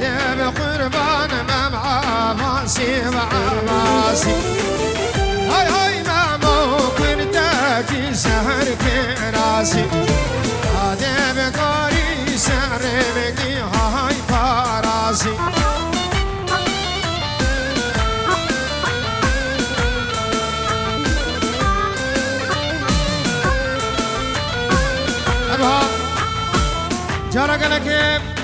دب قربان مم عباسی و عباسی های های ممو کردکی سهر کراسی دب کاری سر بگی های پاراسی. جارا گلکه.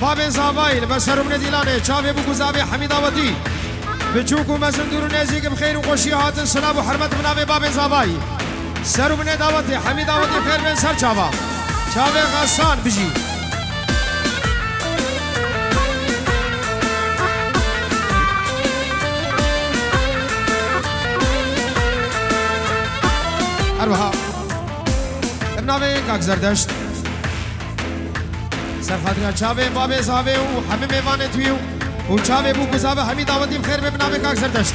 باب زاوایل و سرمن دیلانه چاوی بو گزاوی حمید آوادی به چوک و مزندور و نزیک بخیر و خوشی هاتن سلام و حرمت بناوی باب زاوای سرمن دعوتی حمید آوادی خیر بن سر چاوا. چاوی غسان بجی. اربها ابناوی کاک زردشت سرخاطر چاوه باب زاوه و همه میوان تویو و چاوه بو گزاوه همی دعوتیم خیر به بنام کاک زردشت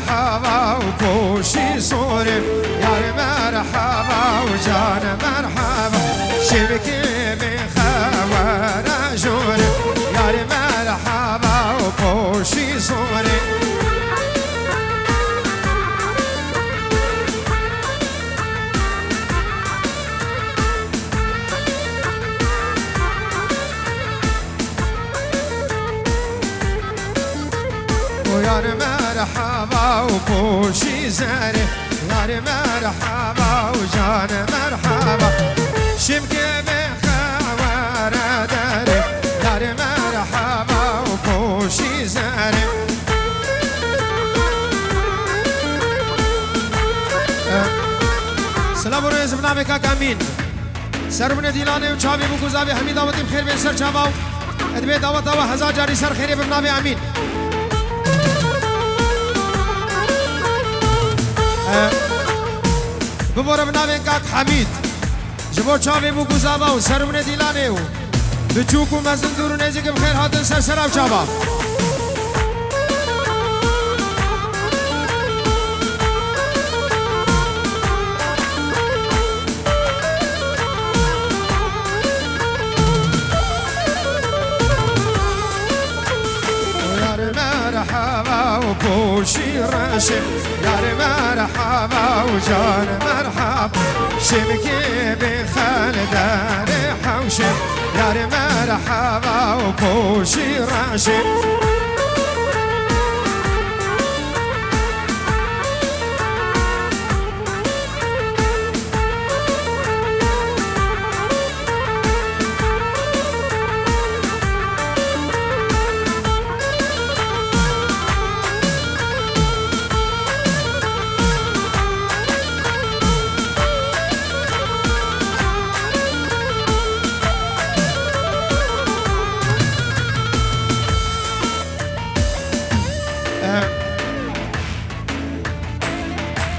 مرحبا وكوشي صوري يا مرحبا وجانا مرحبا. شبكي بخوارا ويا مرحبا وبوشي زاري يا مرحبا وجان مرحبا شمكي بخوار داري يا مرحبا وبوشي زاري سلام روز بنامه کا کامین سرمن دیلانه و چاوی بو گزاوی حمید آواتیم خیر بین سر چاواو ادبه دعوت آوا هزار جاری سر خیره بنامه امین ببورە بناوێن کاک حەمید ji bo çavê bû guzava û sermine dîlanê û bi çûk û mezin dûr û nêzîkim xêr hatin ser serav çava مرحبا وبوشي رشيد يا مرحبا وجان مرحبا شمكي بخال داري حوشم. يا مرحبا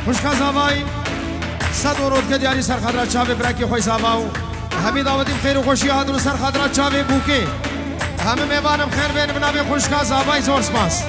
خوشخا زاوای صد و رود کد یعنی سرخدرات چاوی برکی خوی زاواو. همین دعوتیم خیر و خوشی هادون سرخدرات چاوی بوکی. همه میوانم خیر بین بنابی خوشخا زاوای زور سپاس.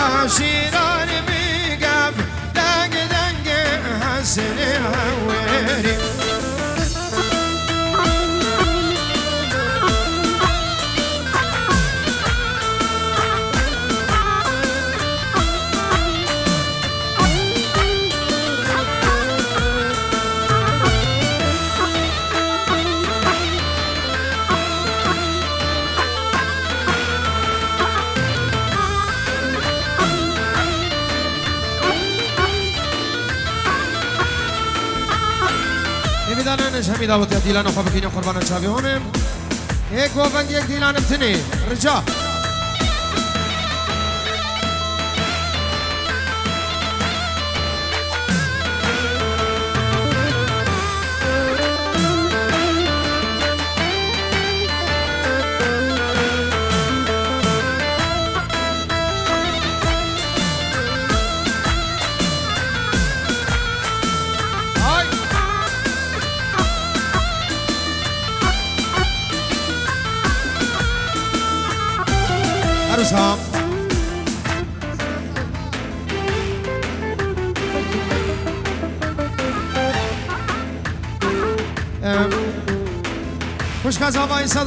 عشيران بيقف دق دق حسن هويري نمیداننش همی دعوت دیلان خواب کینه قربان چاوی یک وفنگ یک دیلانم تنی رجا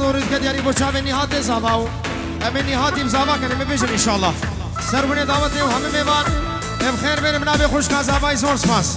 ورد که دیاری بچاوه نهاد زاوا و همه نهادیم زاوا کنیم. ببیشن انشاءالله. سربونه دعوت و همه میوان. ام خیر بریم نبی خوشکا زاوا این زور سپاس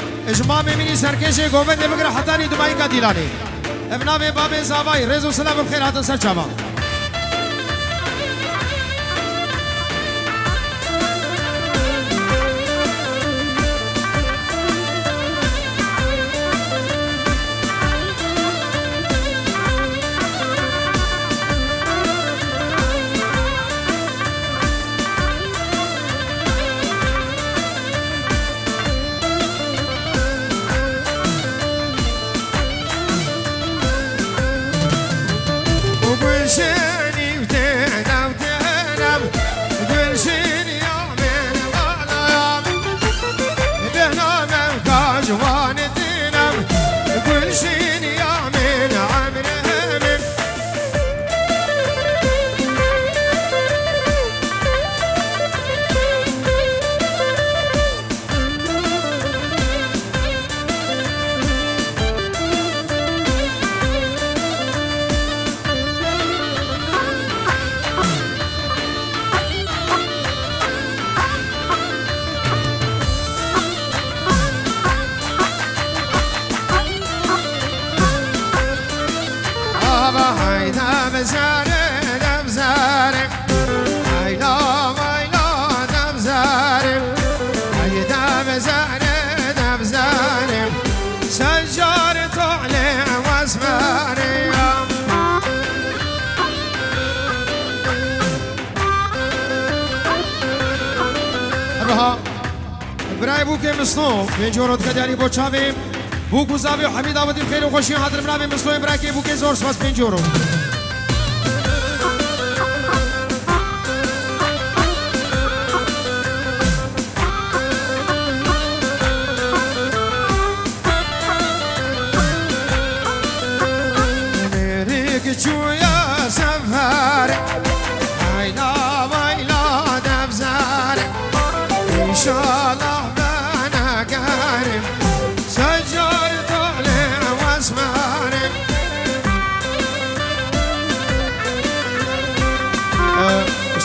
Ջմամի մինի Սերգեյը գովեն դեպի հատարի դմայիկա դիլանի։ Եվ նա վե բաբեն զավայ ռեզուսնա բխեր հատսա ճամա։ برای بو که مسنو پنج ورود کدیاری با چاوی بو گزاوی و حمید آبادی خیر خوشی حاضر برای مسنو برای که بو که زور سپاس ورود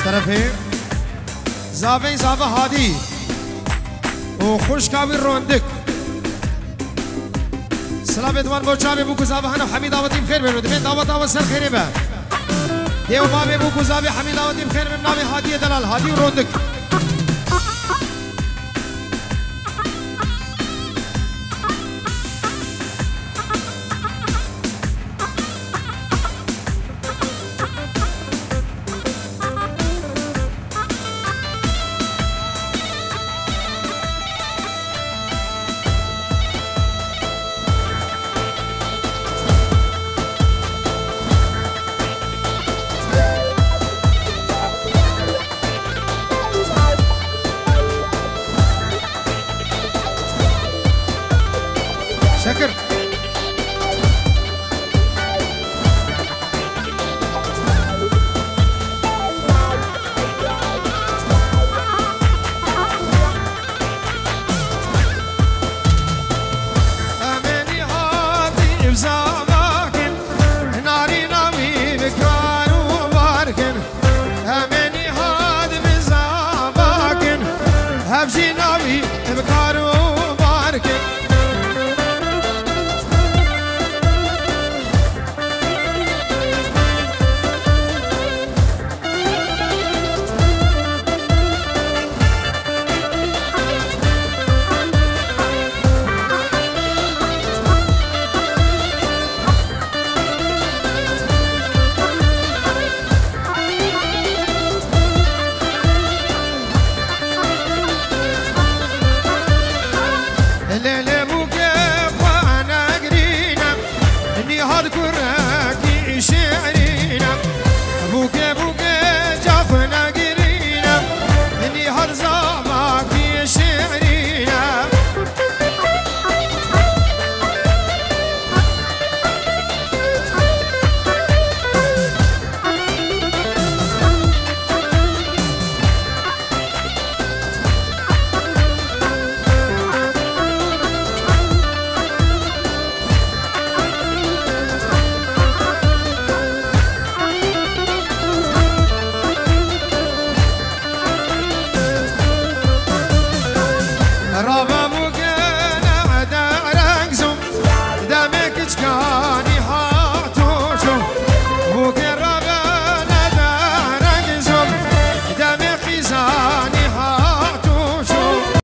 طرفه. زاوی زاوی هادی. و خوش کاوی روندک سلام ادوان بو چاوی بو گزاوی هنو. حمید بخیر بینو دمین دعوت آباد سر خیره به. دیو بابی بو گزاوی حمید آبادی بخیر بینو نامی هادی دلال هادی روندک